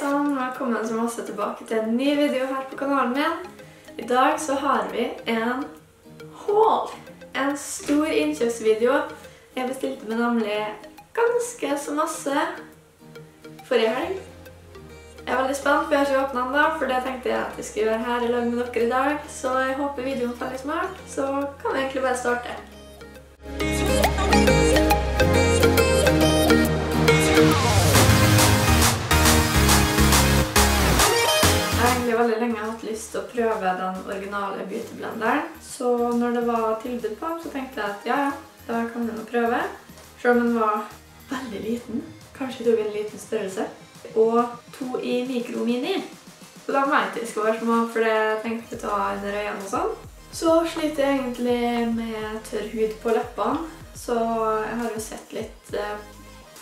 sann, velkommen så masse tilbake til en ny video her på kanalen min. I dag så har vi en haul. En stor innkjøpsvideo. Jeg bestilte meg nemlig ganske så masse forrige helg. Jeg er veldig spent, for jeg har ikke åpnet den da, for det tenkte jeg at jeg skulle gjøre her i lag med dere i dag. Så jeg håper videoen faller smart, så kan vi egentlig bare starte. Prøve den originale beautyblenderen. Så når det var tilbud på så tenkte jeg at ja, ja, da kan vi nå prøve. Selv om den var veldig liten. Kanskje tok en liten størrelse. Og to i mikromini. Så da vet jeg skal være små, for jeg tenkte å ta under øynene og sånn. Så sliter jeg egentlig med tørr hud på leppene. Så jeg har jo sett litt eh,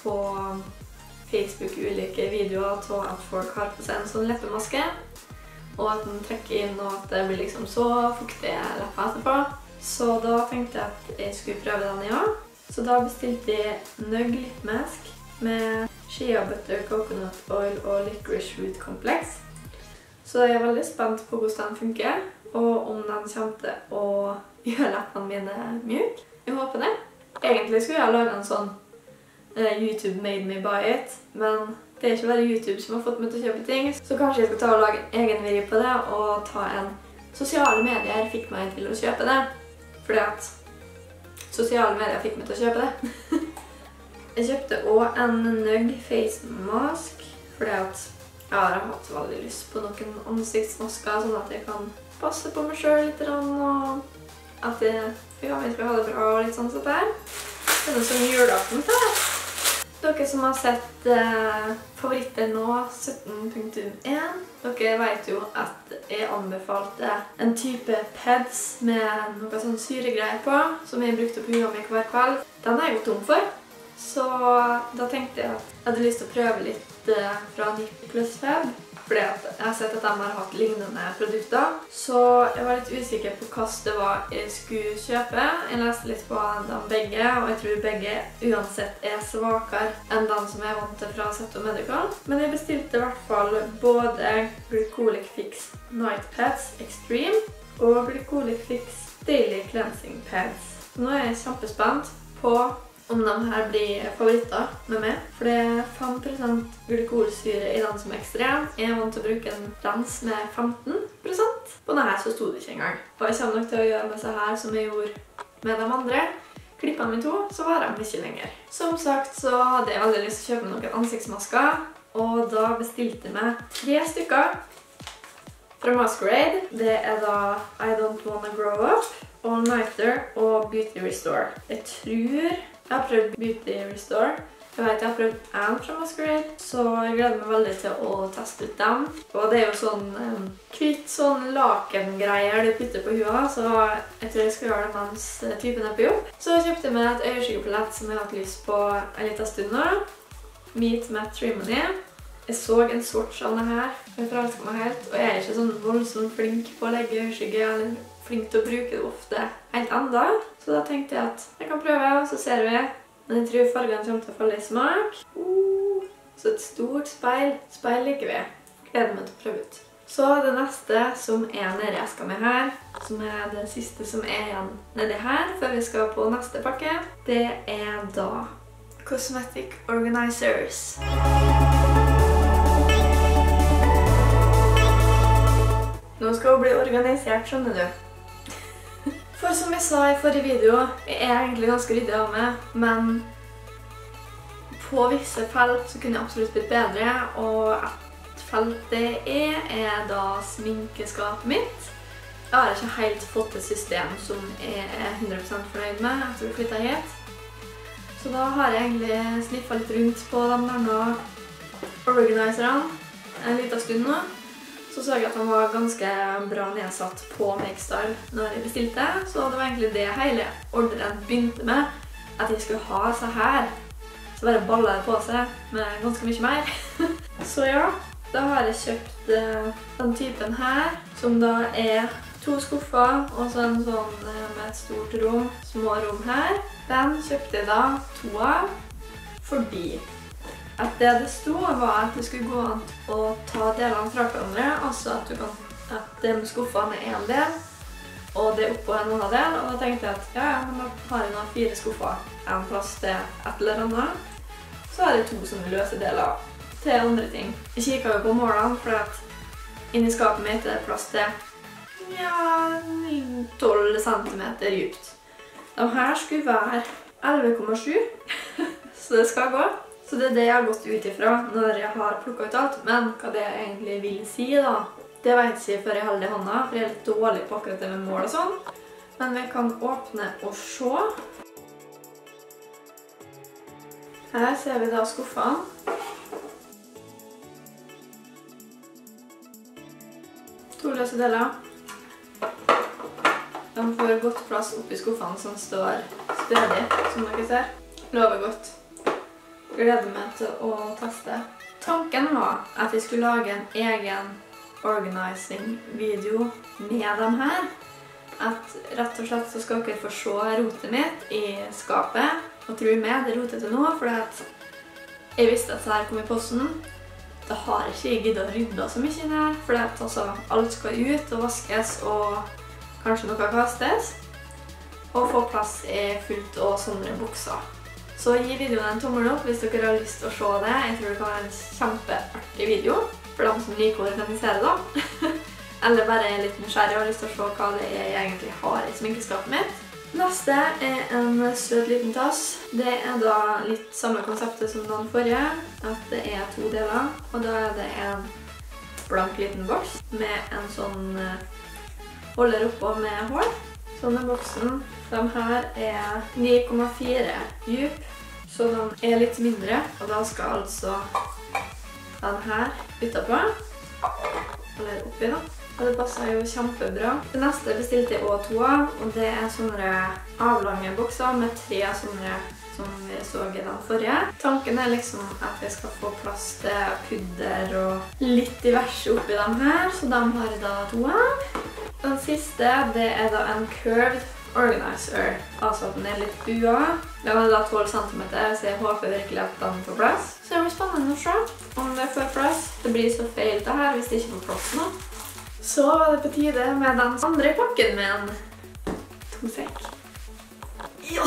på Facebook ulike videoer av at folk har på seg en sånn leppemaske. Og at den trekker inn, og at det blir liksom så fuktige lepper etterpå. Så da tenkte jeg at jeg skulle prøve den i år. Så da bestilte jeg Nugg lippmask med Shea Butter, Coconut Oil og Licorice Root Complex. Så jeg er veldig spent på hvordan den funker, og om den kommer til å gjøre leppene mine mjuke. Jeg håper det. Egentlig skulle jeg lage en sånn eh, YouTube made me buy it, men det er ikke bare YouTube som har fått meg til å kjøpe ting, så kanskje jeg skal ta og lage en egen video på det, og ta en sosiale medier fikk meg til å kjøpe det. Fordi at sosiale medier fikk meg til å kjøpe det. jeg kjøpte også en Nug face mask, fordi at jeg har hatt veldig lyst på noen ansiktsmasker, sånn at jeg kan passe på meg selv litt, og at jeg, ja, jeg skal ha det bra og litt sånn sånn der. Det er noe som julaften til det. Dere som har sett eh, favoritter nå, 17.1, dere vet jo at jeg anbefalte en type pads med noe sånn syregreier på, som jeg brukte på huet mi hver kveld. Den er jeg jo tom for. Så da tenkte jeg at jeg hadde lyst til å prøve litt eh, fra Nip pluss Feb. Fordi at jeg har sett at de har hatt lignende produkter. Så jeg var litt usikker på hva det var jeg skulle kjøpe. Jeg leste litt på dem begge, og jeg tror begge uansett er svakere enn de som jeg er vant til fra Seto Medical. Men jeg bestilte i hvert fall både Glycolic Fix Night Pads Extreme og Glycolic Fix Daily Cleansing Pads. Nå er jeg kjempespent på om de her blir favoritter med meg. For det er 5% glykolsyre i den som er ekstrem. Jeg er vant til å bruke en rens med 15% På denne her så sto det ikke engang. Og jeg kommer nok til å gjøre med seg her som jeg gjorde med de andre. Klippene mine to, så varer de ikke lenger. Som sagt så hadde jeg veldig lyst til å kjøpe noen ansiktsmasker, og da bestilte jeg meg tre stykker fra Masquerade. Det er da I Don't Wanna Grow Up, All Nighter og Beauty Restore. Jeg tror jeg har prøvd Beauty Restore. Jeg vet jeg har prøvd Ann fra Masquerade, så jeg gleder meg veldig til å teste ut dem. Og det er jo sånn um, kvitt sånn lakengreier du putter på hua, så jeg tror jeg skal gjøre det mens typen er på jobb. Så jeg kjøpte meg et øyeskyggepalett som jeg har hatt lyst på en liten stund nå. Meet Matte Trimony. Jeg så en swatch av her, jeg forelsket meg helt, og jeg er ikke sånn voldsomt flink på å legge øyeskygge, eller flink til å bruke det ofte helt enda. Så da tenkte jeg at jeg kan prøve, og så ser vi. Men jeg tror fargene kommer til å falle i smak. Uh, så et stort speil. Speil liker vi. Gleder meg til å prøve ut. Så det neste som er nede i eska mi her, som er det siste som er igjen nedi her, før vi skal på neste pakke, det er da Cosmetic Organizers. Nå skal hun bli organisert, skjønner du. For som jeg sa i forrige video, jeg er egentlig ganske ryddig av meg, men på visse felt så kunne jeg absolutt blitt bedre, og et felt det er, er da sminkeskapet mitt. Jeg har ikke helt fått et system som jeg er 100% fornøyd med etter å flytte hit. Så da har jeg egentlig sniffet litt rundt på de derne organiserne en liten stund nå. Så så jeg at han var ganske bra nedsatt på Makestyle når jeg bestilte. Så det var egentlig det hele ordren begynte med. At jeg skulle ha så her. Så bare balla det på seg med ganske mye mer. så ja, da har jeg kjøpt uh, den typen her, som da er to skuffer og så en sånn uh, med et stort rom, små rom her. Den kjøpte jeg da to av fordi at det det sto, var at det skulle gå an å ta delene fra hverandre. Altså at, kan, at de skuffene er én del, og det er oppå en annen del. Og da tenkte jeg at ja, ja, men da har jeg nå fire skuffer, en plass til et eller annet. Så har jeg to sånne løse deler til andre ting. Jeg kikka jo på målene, for at inni skapet mitt er det plass til ja, 12 cm dypt. De her skulle være 11,7, så det skal gå. Så det er det jeg har gått ut ifra når jeg har plukka ut alt. Men hva det jeg egentlig vil si, da, det vet jeg ikke før jeg holder det i hånda, for jeg er litt dårlig på akkurat det med mål og sånn. Men vi kan åpne og se. Her ser vi da skuffene. To løse deler. De får godt plass oppi skuffene som står stødig, som dere ser. Lover godt. Gleder meg til å teste. Tanken var at jeg skulle lage en egen organizing-video med dem her. At rett og slett så skal dere få se rotet mitt i skapet. Og tro meg, det rotet rotete nå, for jeg visste at dette kom i posten. Da har jeg ikke giddet å rydde så mye der, for altså, alt skal ut og vaskes, og kanskje noe kastes. Og få plass i fullt og sånne bukser. Så gi videoen en tommel opp hvis dere har lyst til å se det. Jeg tror det kan være en kjempeartig video for dem som liker å organisere da. Eller bare er litt nysgjerrig og har lyst til å se hva det er jeg egentlig har i sminkeskapet mitt. Neste er en søt liten tass. Det er da litt samme konseptet som den forrige, at det er to deler. Og da er det en blank liten boks med en sånn eh, holder oppå med hår. Sånn er boksen. De her er 9,4 dyp, så de er litt mindre. Og da skal altså den her utapå. Eller oppi, da. Og det passer jo kjempebra. Det neste bestilte jeg også to av, og det er sånne avlange bokser med tre sånne som vi så i den forrige. Tanken er liksom at jeg skal få plass til pudder og litt diverse oppi dem her, så de har jeg da to av. Den siste det er da en curved organizer, altså at den er litt bua. Den er da 12 cm, så jeg håper virkelig at den får plass. Så det blir spennende å se om det får plass. Det blir så feil det her hvis det ikke får plass nå. Så var det på tide med den andre pakken min. to sekk. Ja!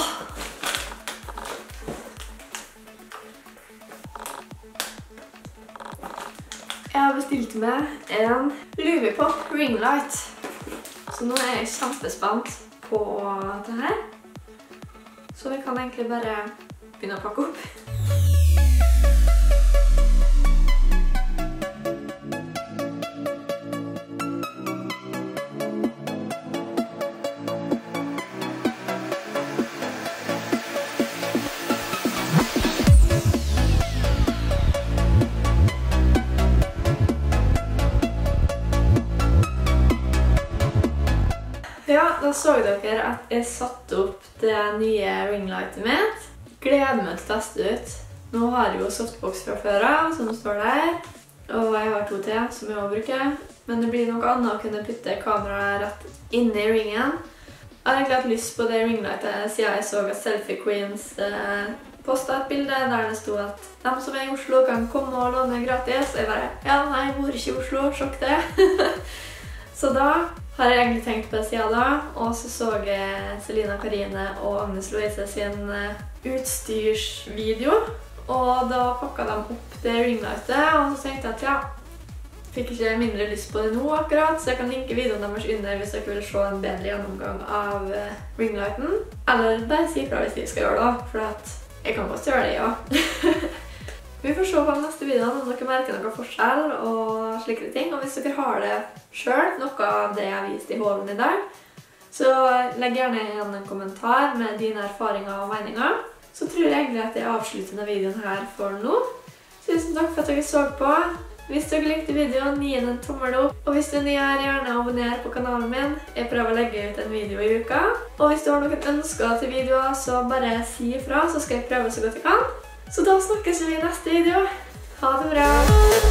Jeg har bestilt meg en Luvipop ringlight. Så nå er jeg kjempespent på det her. Så vi kan egentlig bare begynne å pakke opp. Så dere at jeg satte opp det nye ringlightet mitt. Gleder meg til å teste ut. Nå har jeg jo softbox fra før av, som står der. Og jeg har to til, som jeg også bruker. Men det blir noe annet å kunne putte kameraet rett inne i ringen. Jeg har egentlig hatt lyst på det ringlightet siden jeg så at Selfie Queens eh, et bilde der det sto at de som er i Oslo kan komme og låne gratis. Jeg bare, ja, nei, jeg bor ikke i Oslo, sjokk det. så da har jeg egentlig tenkt på siden da. Og så så jeg Selina Karine og Agnes Louise sin eh, utstyrsvideo. Og da pakka de opp det ringlightet, og så tenkte jeg at ja, fikk ikke mindre lyst på det nå akkurat, så jeg kan linke videoen deres under hvis dere vil se en bedre gjennomgang av eh, ringlighten. Eller bare si fra hvis de skal gjøre det, for jeg kan godt gjøre det, ja. Vi får se på de neste videoene om dere merker noen forskjell og slike ting. Og hvis dere har det selv, noe av det jeg viste i hålen i dag, så legg gjerne igjen en kommentar med dine erfaringer og meninger. Så tror jeg egentlig at jeg avslutter denne videoen her for nå. Tusen takk for at dere så på. Hvis dere likte videoen, gi den en tommel opp. Og hvis du er ny gjerne abonner på kanalen min. Jeg prøver å legge ut en video i uka. Og hvis du har noen ønsker til videoer, så bare si ifra, så skal jeg prøve så godt jeg kan. Så da snakkes vi i neste video. Ha det bra!